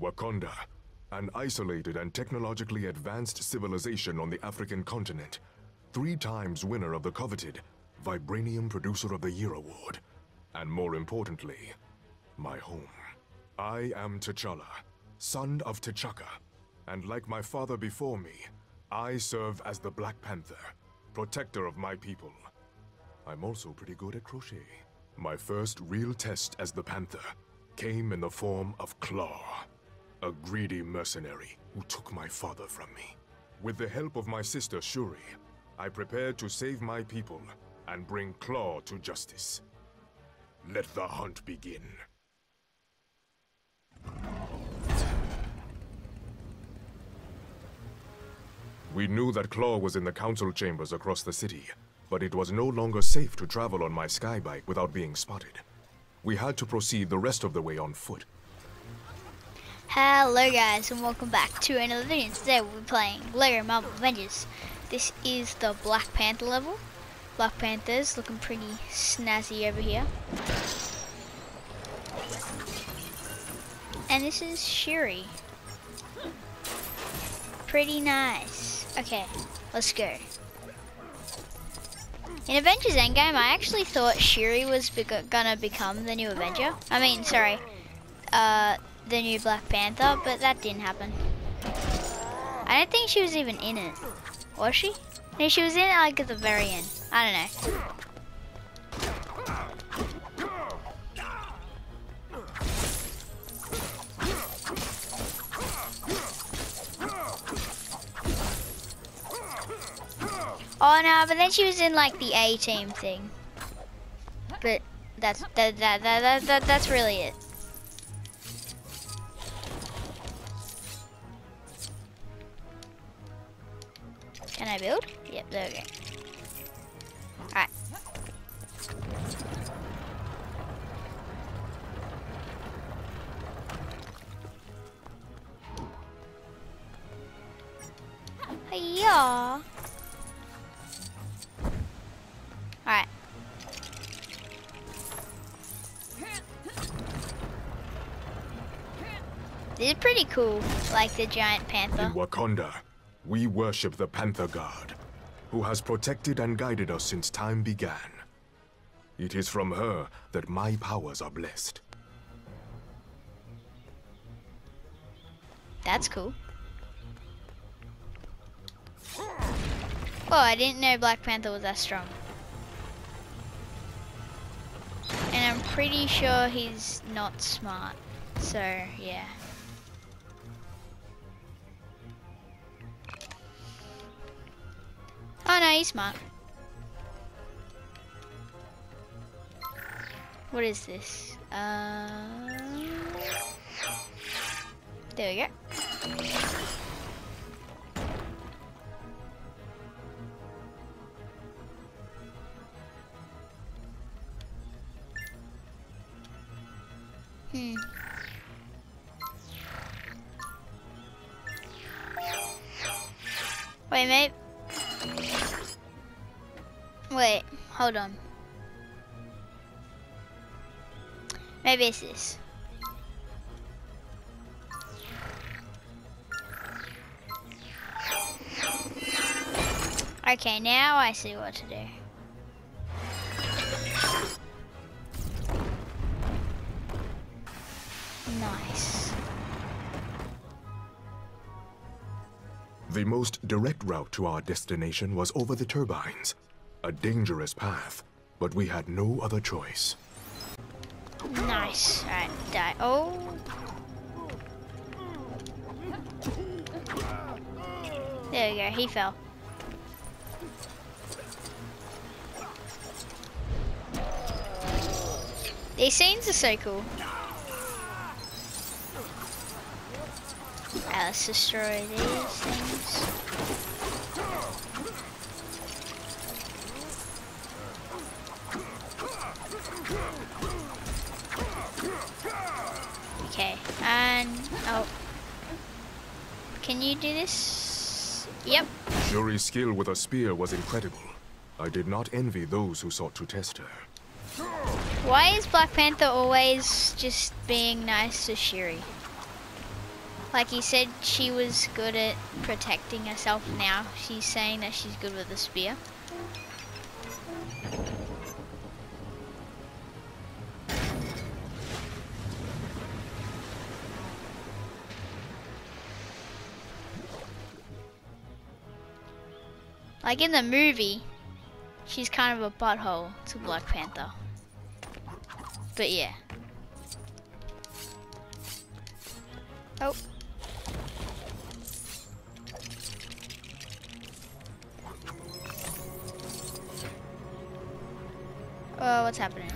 Wakanda, an isolated and technologically advanced civilization on the African continent. Three times winner of the coveted Vibranium Producer of the Year award. And more importantly, my home. I am T'Challa, son of T'Chaka. And like my father before me, I serve as the Black Panther, protector of my people. I'm also pretty good at crochet. My first real test as the Panther came in the form of Claw, a greedy mercenary who took my father from me. With the help of my sister Shuri, I prepared to save my people and bring Claw to justice. Let the hunt begin. We knew that Claw was in the council chambers across the city, but it was no longer safe to travel on my skybike without being spotted. We had to proceed the rest of the way on foot. Hello guys and welcome back to another video. Today we'll be playing LEGO Marvel Avengers. This is the Black Panther level. Black Panther's looking pretty snazzy over here. And this is Shuri. Pretty nice. Okay, let's go. In Avengers Endgame, I actually thought Shuri was be gonna become the new Avenger. I mean, sorry, uh, the new Black Panther, but that didn't happen. I don't think she was even in it. Was she? No, she was in it like at the very end. I don't know. Oh no, but then she was in like the A team thing. But that's that that that, that, that that's really it. I build? Yep, there we go. Alright. Alright. This is pretty cool, like the giant panther. In Wakanda, we worship the Panther God, who has protected and guided us since time began. It is from her that my powers are blessed. That's cool. Oh, I didn't know Black Panther was that strong. And I'm pretty sure he's not smart. So, yeah. Oh no, he's smart. What is this? Uh, there we go. It's. Okay, now I see what to do. Nice. The most direct route to our destination was over the turbines. A dangerous path, but we had no other choice. Nice. Alright, die. Oh. There we go, he fell. These scenes are so cool. Let's destroy these things. Can you do this? Yep. Shuri's skill with a spear was incredible. I did not envy those who sought to test her. Why is Black Panther always just being nice to Shuri? Like he said she was good at protecting herself now. She's saying that she's good with a spear. Like in the movie, she's kind of a butthole to Black Panther. But yeah. Oh. Oh, what's happening?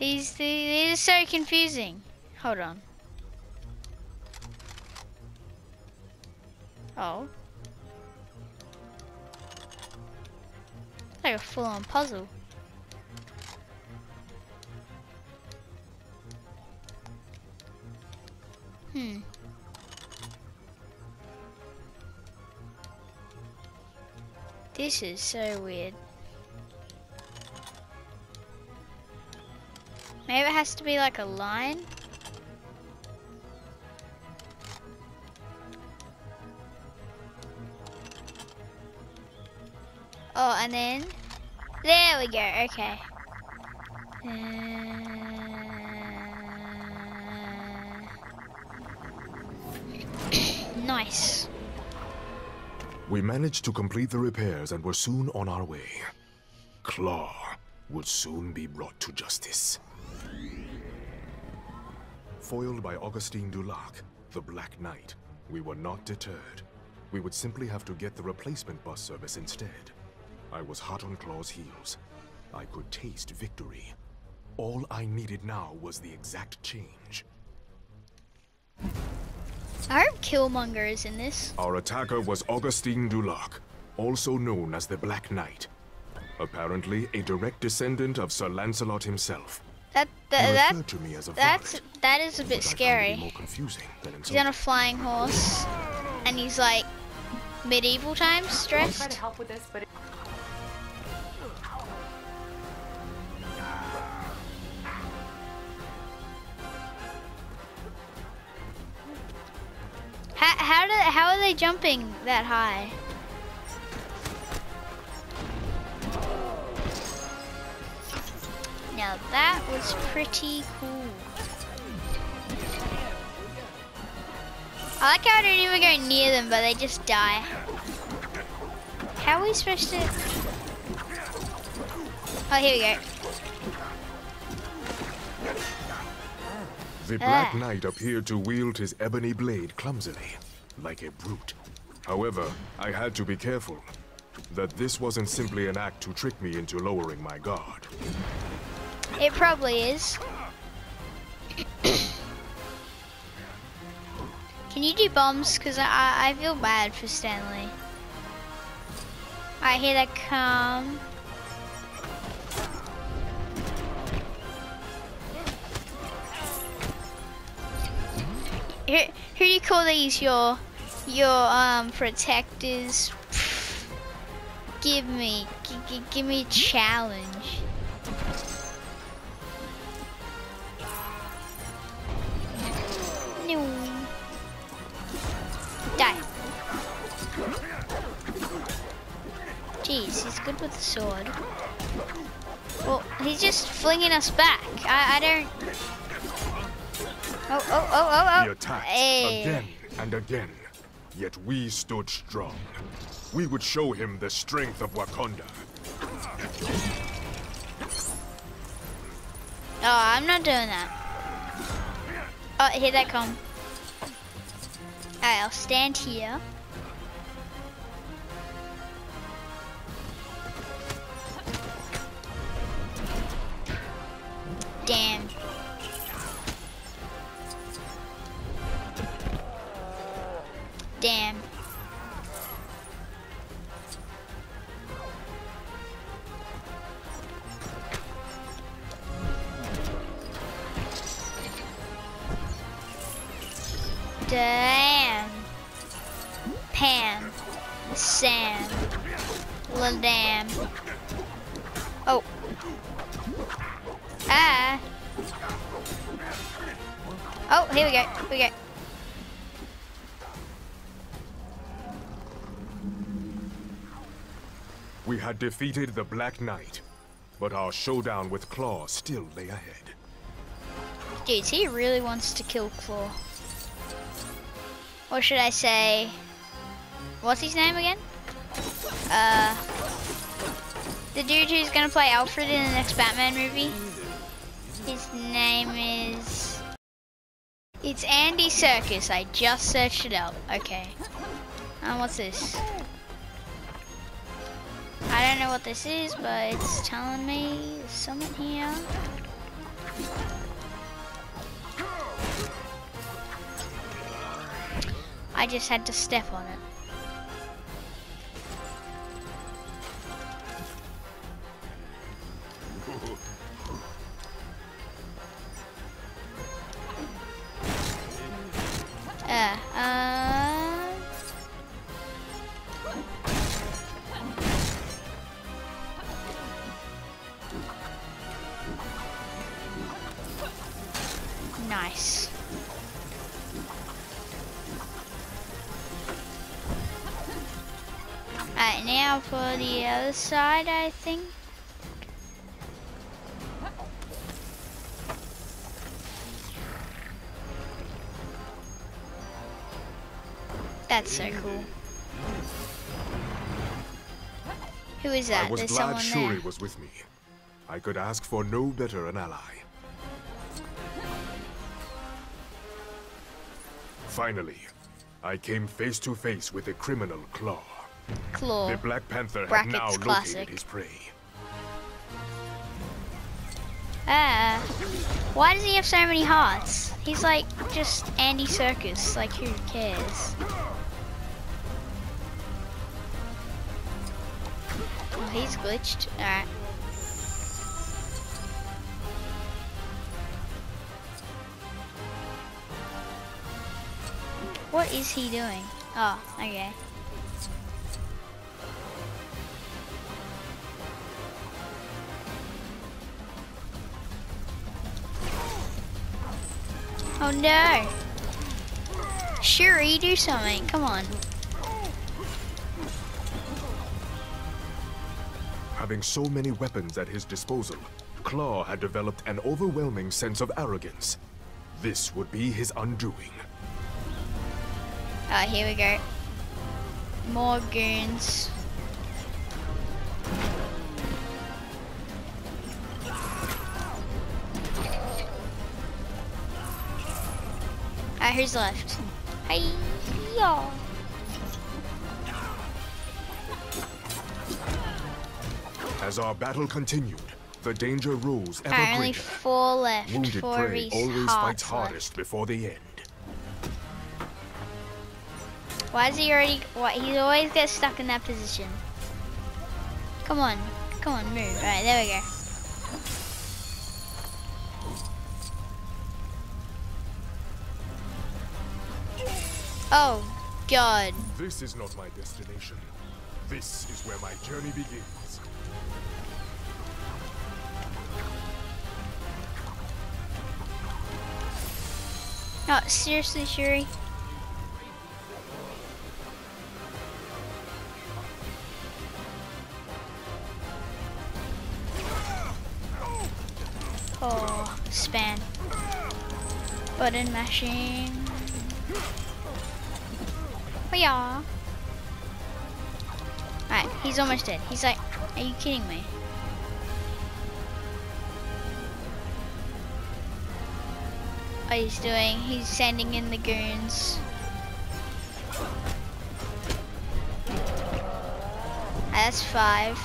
These, these are so confusing. Hold on. Oh. Like a full-on puzzle. Hmm. This is so weird. Maybe it has to be like a line? Oh, and then, there we go, okay. Uh, nice. We managed to complete the repairs and were soon on our way. Claw would soon be brought to justice. Foiled by Augustine Dulac, the Black Knight, we were not deterred. We would simply have to get the replacement bus service instead. I was hot on Claw's heels. I could taste victory. All I needed now was the exact change. I hope Killmonger is in this. Our attacker was Augustine Dulac, also known as the Black Knight. Apparently a direct descendant of Sir Lancelot himself. That He that, that to me as a that's varlet, that is a bit I found it scary. more confusing than He's on a flying horse, and he's like medieval times I'll try dressed. How do how are they jumping that high? Now that was pretty cool. I like how I don't even go near them, but they just die. How are we supposed to? Oh, here we go. The Black Ah. Knight appeared to wield his ebony blade clumsily, like a brute. However, I had to be careful that this wasn't simply an act to trick me into lowering my guard. It probably is. Can you do bombs? Cause I I I feel bad for Stan Lee. Alright, here they come. Who, who do you call these your your um protectors? Give me, give me a challenge. No. Die. Jeez, he's good with the sword. Well, he's just flinging us back. I, I don't. Oh, oh, oh, oh, oh. attacked Hey. again and again, yet we stood strong. We would show him the strength of Wakanda. Oh, I'm not doing that. Oh, here they come. Alright, I'll stand here. Damn. Damn. We had defeated the Black Knight, but our showdown with Claw still lay ahead. Dude, he really wants to kill Claw. Or should I say, what's his name again? Uh, the dude who's gonna play Alfred in the next Batman movie. His name is, it's Andy Serkis. I just searched it up. Okay. And what's this? I don't know what this is, but it's telling me there's something here. I just had to step on it. Nice. Alright, now for the other side, I think. That's so cool. Who is that? I was There's glad someone Shuri there. was with me. I could ask for no better an ally. Finally, I came face to face with the criminal Claw. Claw. The Black Panther had Brackets now located classic. his prey. Ah. Why does he have so many hearts? He's like just Andy Serkis. Like who cares? Oh, he's glitched. Alright. What is he doing? Oh, okay. Oh no! Shuri, do something. Come on. Having so many weapons at his disposal, Claw had developed an overwhelming sense of arrogance. This would be his undoing. Oh, here we go. More goons. Alright, who's left? Hey, y'all. As our battle continued, the danger rose ever Alright, only greater. four left. Wounded four prey always fights left. hardest before the end. Why is he already? What? He always gets stuck in that position. Come on, come on, move. All right, there we go. Oh, God. This is not my destination. This is where my journey begins. No, seriously, Shuri. Span. Button mashing. Oh yeah. Alright, he's almost dead. He's like, are you kidding me? Oh, he's doing, he's sending in the goons. That's five.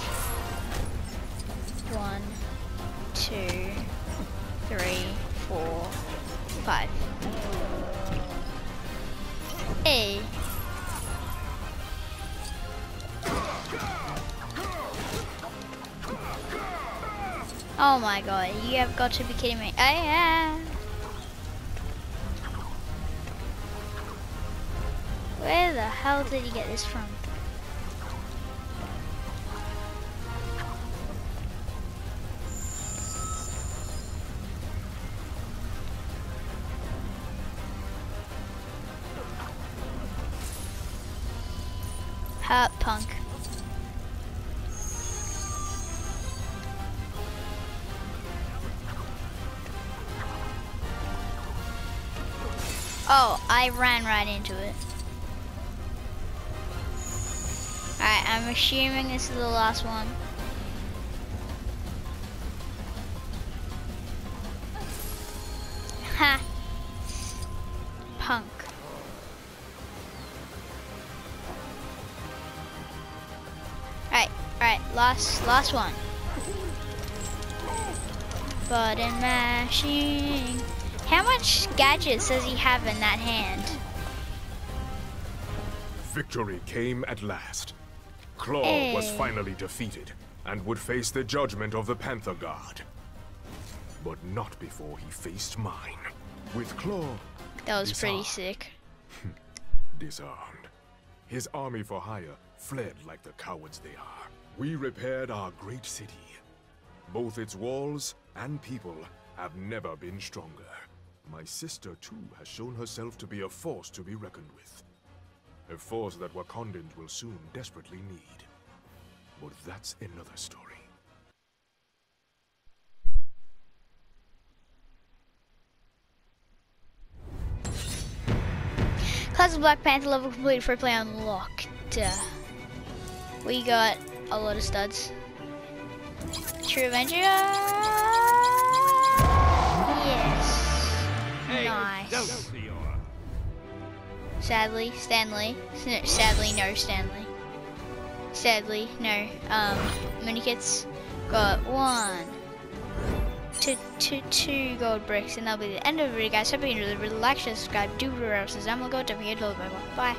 Oh my god, you have got to be kidding me. Oh, I am. Where the hell did he get this from? Hurt punk. Oh, I ran right into it. Alright, I'm assuming this is the last one. Ha! Punk. Alright, alright, last last one. Button mashing. How much gadgets does he have in that hand? Victory came at last. Claw was eh. finally defeated and would face the judgment of the Panther God. But not before he faced mine. With Claw That was pretty sick. disarmed, his army for hire fled like the cowards they are. We repaired our great city. Both its walls and people have never been stronger. My sister, too, has shown herself to be a force to be reckoned with. A force that Wakandans will soon desperately need. But that's another story. Classic Black Panther level complete for play unlocked. We got a lot of studs. True Avenger? Nice. Sadly, Stan Lee. Sadly, no Stan Lee. Sadly, no. Um, minikits got one, two, two, two gold bricks, and that'll be the end of the video, guys. Hope you enjoyed the video. Like, share, subscribe, do whatever else is. I'm gonna go. Don't forget to bye bye.